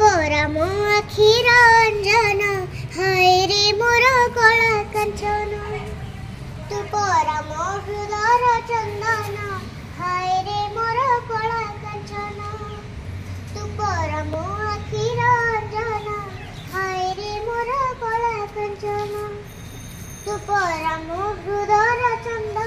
পরমাখিরঞ্জন হায় রে মোর কলা কাঞ্চন তু পরম হৃদর চন্দন হায় রে মোর কলা কাঞ্চন তু পরম আখিরঞ্জন হায় রে মোর কলা কাঞ্চন তু পরম হৃদর চন্দন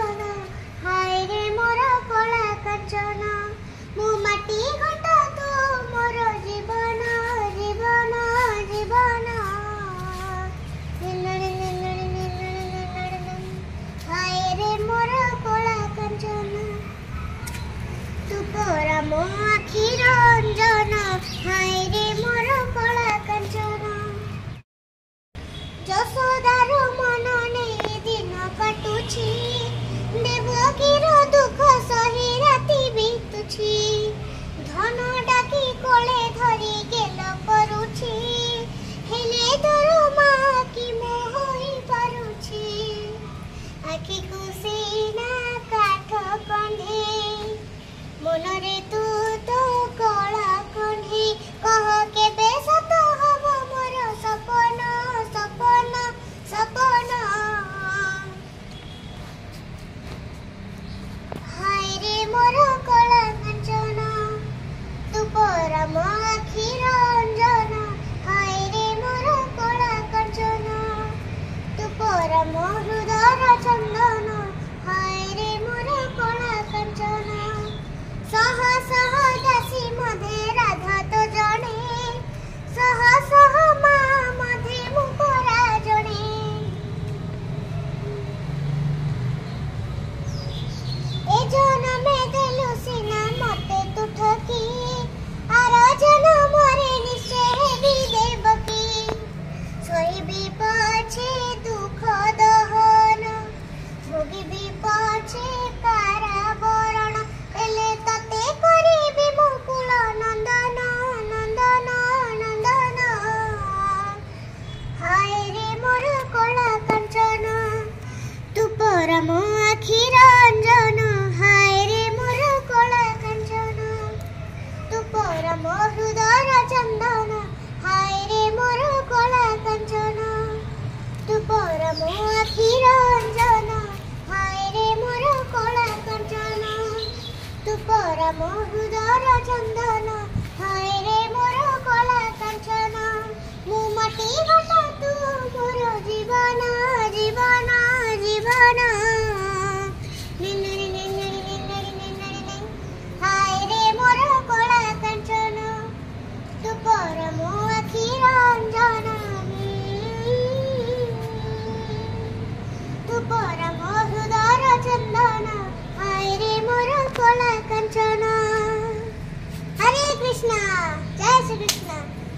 Kiran Jana. Tu por amor, Kiran Jana. চিরঞ্জনা হায় রে মোর কড়া কর্জন তুপর মহৃদর চন্দন হায় রে মোর কড়া পরম আখির রঞ্জন হায় রে মোর কলা কাঞ্চন তু পরম হৃদয় চন্দন হায় রে মোর কলা কাঞ্চন তু পরম আখির রঞ্জন হায় রে মোর কলা কাঞ্চন তু পরম হৃদয় চন্দন হায় রে মোর কলা কাঞ্চন Krishna, Jai Shri Krishna.